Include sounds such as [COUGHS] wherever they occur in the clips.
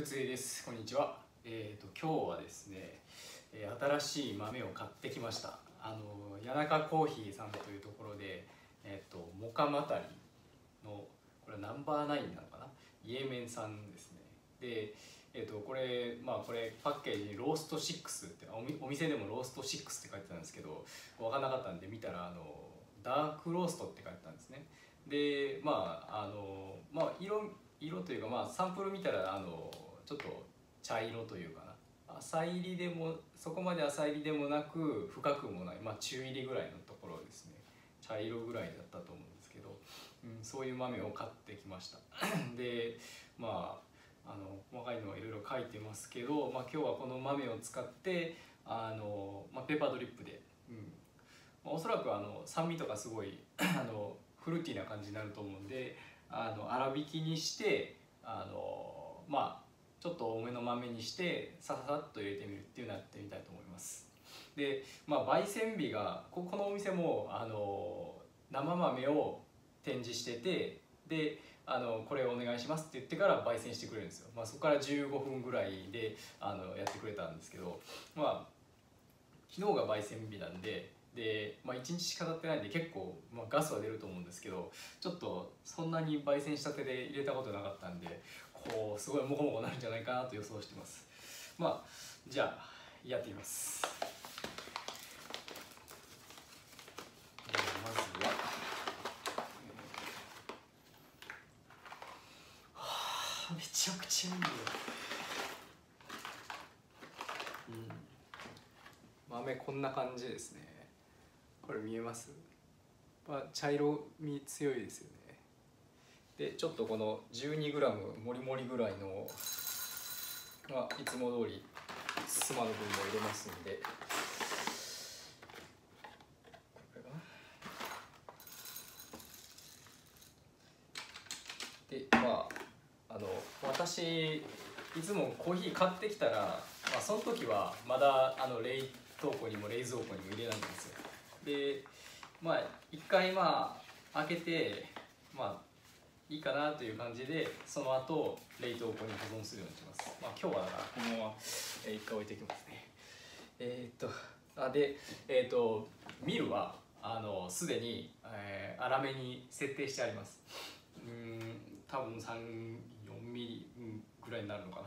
福津です。こんにちは。えっ、ー、と今日はですね新しい豆を買ってきました。あの谷中コーヒーさんというところでえっ、ー、とモカマタリのこれナンバーナインなのかな？イエメンさんですね。でえーと、これまあこれパッケージにロースト6ってお店でもロースト6って書いてたんですけど分かんなかったんで見たらあのダークローストって書いてたんですね。でまああのまあ色色というかまあサンプル見たらあのちょっと茶色というかな。浅入りでもそこまで浅入りでもなく深くもない、まあ、中入りぐらいのところですね。茶色ぐらいだったと思うんですけど、うん、そういう豆を買ってきました。[CLEARS THROAT] でまああの細かいのはいろいろ書いてますけど、まあ、今日はこの豆を使ってあの、まあ、ペーパードリップで、うん。まあ、おそらくあの酸味とかすごい [CLEARS THROAT] あのフルーティーな感じになると思うんであの粗挽きにしてあのまあちょっと多めの豆にしてさささっと入れてみるっていうのをやってみたいと思います。でまあ焙煎日がここのお店もあの生豆を展示しててであのこれお願いしますって言ってから焙煎してくれるんですよ、まあ、そこから15分ぐらいであのやってくれたんですけどまあ昨日が焙煎日なんでで、まあ、1日しか経ってないんで結構、まあ、ガスは出ると思うんですけどちょっとそんなに焙煎したてで入れたことなかったんでこうすごいモコモコなるんじゃないかなと予想してます。まあじゃあやってみます。まずは、はあ、めちゃくちゃいいよ、うん、豆こんな感じですね。これ見えます、まあ、茶色み強いですよね。でちょっとこの 12g もりもりぐらいの、まあ、いつも通りスマの分も入れますんで。でまああの私いつもコーヒー買ってきたら、まあ、その時はまだあの冷凍庫にも冷蔵庫にも入れないんですよ。でまあ一回まあ開けてまあいいかなという感じでその後冷凍庫に保存するようにします、まあ、今日はだからこのまま一回置いていきますね。えー、っとあでえー、っとミルはあのすでに、えー、粗めに設定してあります。うん多分34ミリぐらいになるのかな。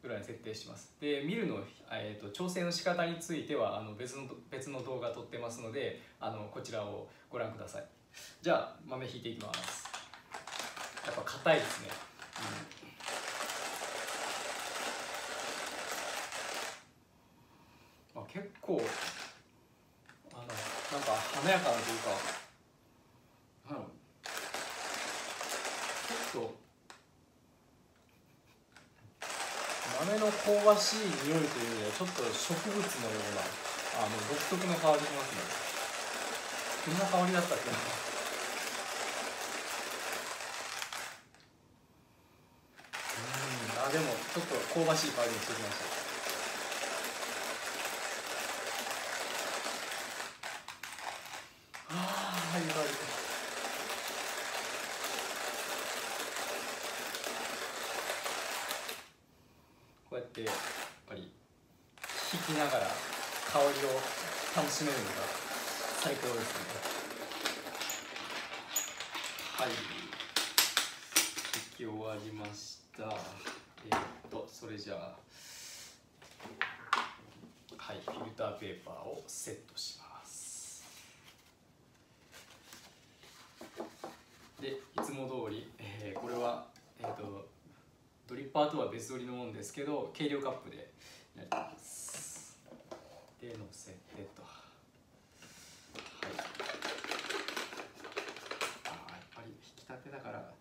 ぐらいに設定します。でミルの、えーと、調整の仕方についてはあの別の別の動画撮ってますのであのこちらをご覧ください。じゃあ豆ひいていきます。やっぱ硬いですね、うん、まあ結構あのなんか華やかなというかあのちょっと豆の香ばしい匂いというよりはちょっと植物のようなあの独特の香りしますね。こんな香りだったっけな。あでもちょっと香ばしい。香りにしてきましたああいい香りこうやってやっぱり引きながら香りを楽しめるのが最高ですね。はい。引き終わりました。えー、っとそれじゃあはいフィルターペーパーをセットします。でいつも通り、えー、これは、えー、っとドリッパーとは別撮りのものですけど計量カップでやります。でのせてとはいあやっぱり引き立てだから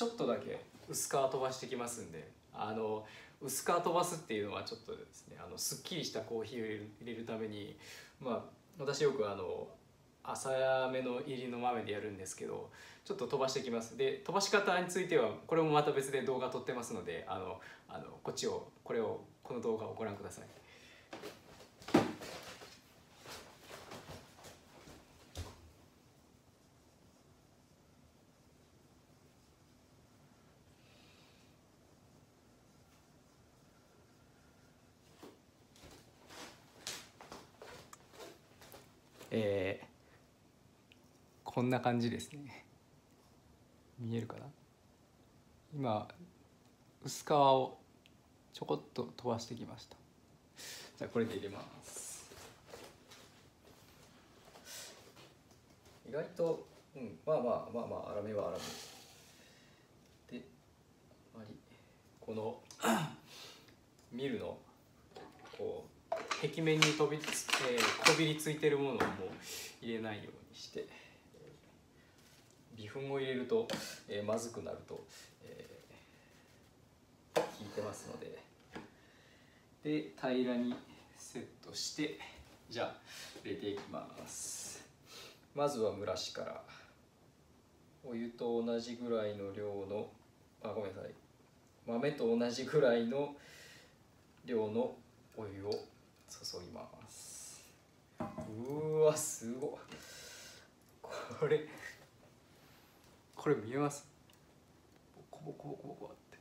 ちょっとだけ薄皮飛ばしてきますんであの薄皮飛ばすっていうのはちょっとですねあのすっきりしたコーヒーを入れるためにまあ私よくあの浅めの入りの豆でやるんですけどちょっと飛ばしてきます。で飛ばし方についてはこれもまた別で動画撮ってますのであのあのこっちをこれをこの動画をご覧ください。えー、こんな感じですね。見えるかな？今薄皮をちょこっと飛ばしてきました。じゃあこれで入れます。意外と、うん、まあまあまあまあ粗めは粗め。であまりこの [COUGHS] ミルの壁面に飛びつ、えー、こびりついてるものをもう入れないようにして微粉を入れると、えー、まずくなると、えー、効いてますので。で平らにセットしてじゃあ入れていきます。まずは蒸らしからお湯と同じぐらいの量のあごめんなさい。豆と同じぐらいの量のお湯を注ぎます。うわすごこれこれ見えます？ボコボコボコボって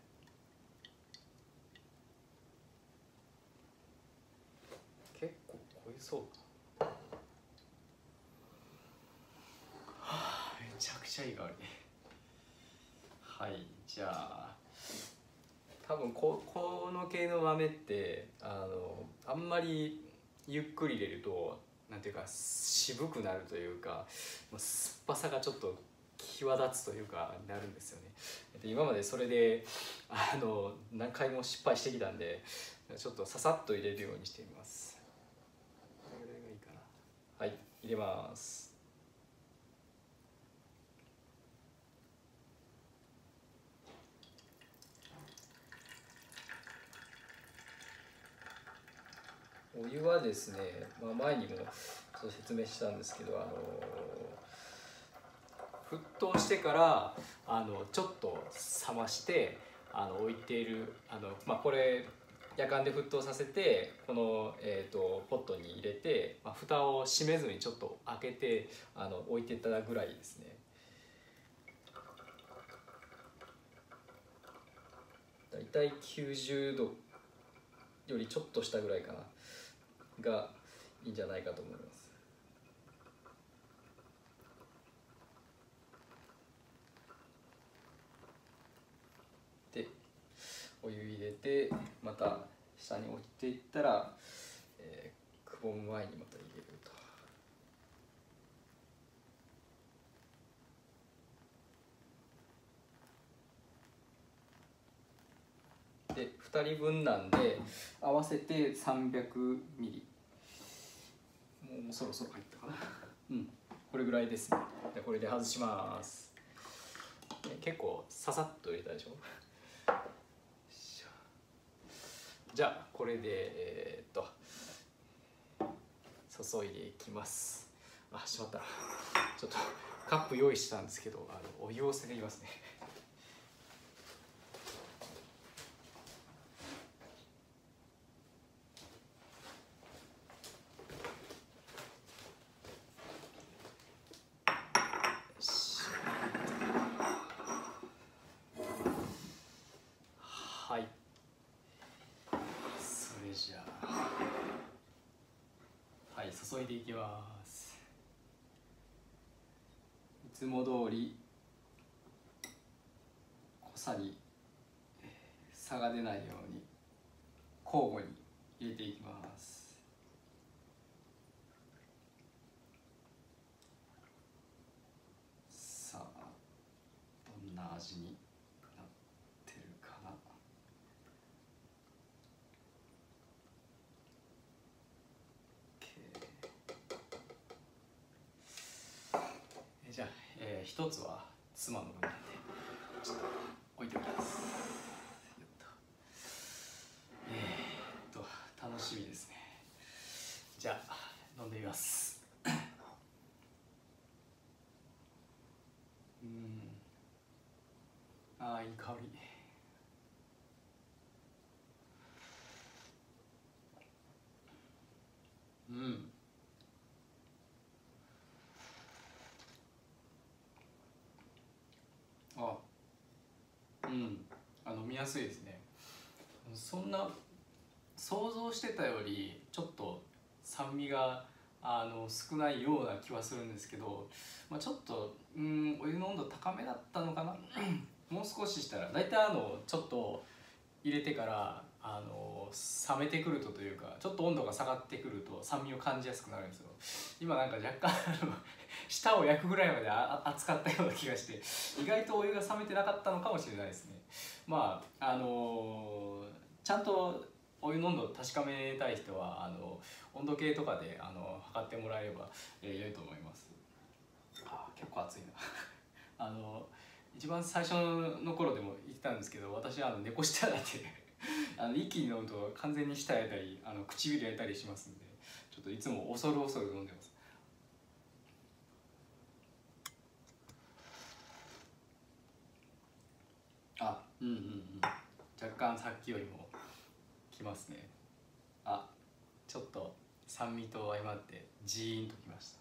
結構濃いそうはあめちゃくちゃいい香りはいじゃあ多分ここの系の豆ってあのあんまりゆっくり入れるとなんていうか渋くなるというか酸っぱさがちょっと際立つというかなるんですよね。で今までそれであの何回も失敗してきたんでちょっとささっと入れるようにしてみます。これぐらいがいいかな。はい入れます。お湯はですね、まあ、前にもちょっと説明したんですけどあの沸騰してからあのちょっと冷ましてあの置いているあの、まあ、これ夜間で沸騰させてこの、えーと、ポットに入れて、まあ、蓋を閉めずにちょっと開けてあの置いてただぐらいですね。だいたい90度よりちょっとしたぐらいかな。がいいんじゃないかと思います。でお湯入れてまた下に落ちていったら、えー、くぼむ前にまた入れると。で2人分なんで合わせて300ミリもうそろそろ入ったかな。うん。これぐらいですね。でこれで外します。結構ささっと入れたでしょ。じゃあこれでえー、っと注いでいきます。あしまった。ちょっとカップ用意したんですけどあのお湯を捨てていますね注いでいきます。いつも通り濃さに差が出ないように交互に入れていきます。さあどんな味に一つは妻の分なんでちょっと置いておきます。えー、っと楽しみですね。じゃあ飲んでみます。うん。ああいい香りうんうんあ飲みやすいですね。そんな想像してたよりちょっと酸味があの少ないような気はするんですけど、まあ、ちょっとうんお湯の温度高めだったのかな？[CLEARS THROAT] もう少ししたら大体あのちょっと入れてからあの冷めてくるとというかちょっと温度が下がってくると酸味を感じやすくなるんですよ。今なんか若干舌を焼くぐらいまで熱かったような気がして意外とお湯が冷めてなかったのかもしれないですね。まああのちゃんとお湯の温度を確かめたい人はあの温度計とかであの測ってもらえれば、えー、良いと思います。あ結構暑いな。[LAUGHS] あの一番最初の頃でも言ってたんですけど私はあの猫舌だってあの一気に飲むと完全に舌焼いたりあの唇焼いたりしますんでちょっといつも恐る恐る飲んでますあうんうんうん。若干さっきよりもきますね。あちょっと酸味と相まってジーンときました。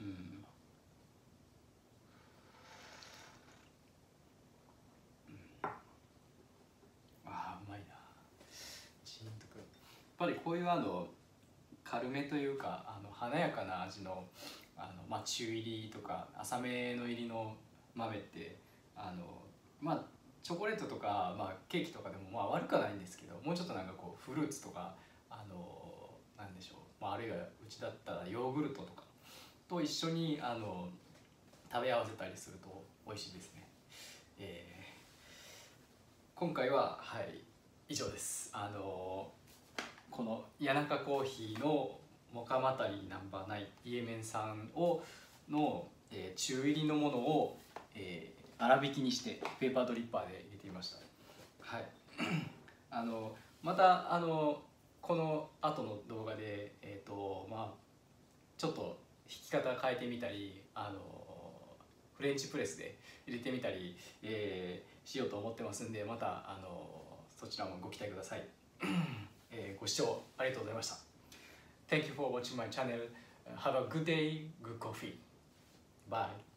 うん。やっぱりこういうあの軽めというかあの華やかな味のあの、まあ、中入りとか浅めの入りの豆ってあのまあチョコレートとか、まあ、ケーキとかでもまあ悪くはないんですけどもうちょっとなんかこうフルーツとかあのなんでしょう、まあ、あるいはうちだったらヨーグルトとかと一緒にあの食べ合わせたりすると美味しいですね、えー、今回ははい以上です。あのこの谷中コーヒーのモカマタリナンバーナインイエメン産をの、えー、中入りのものを、えー、粗挽きにしてペーパードリッパーで入れてみましたはい [CLEARS THROAT] あのまたあのこの後の動画でえっ、ー、とまあちょっと弾き方変えてみたりあのフレンチプレスで入れてみたり、えー、しようと思ってますんでまたあのそちらもご期待くださいえー、ご視聴ありがとうございました。Thank you for watching my channel. Have a good day, good coffee. Bye.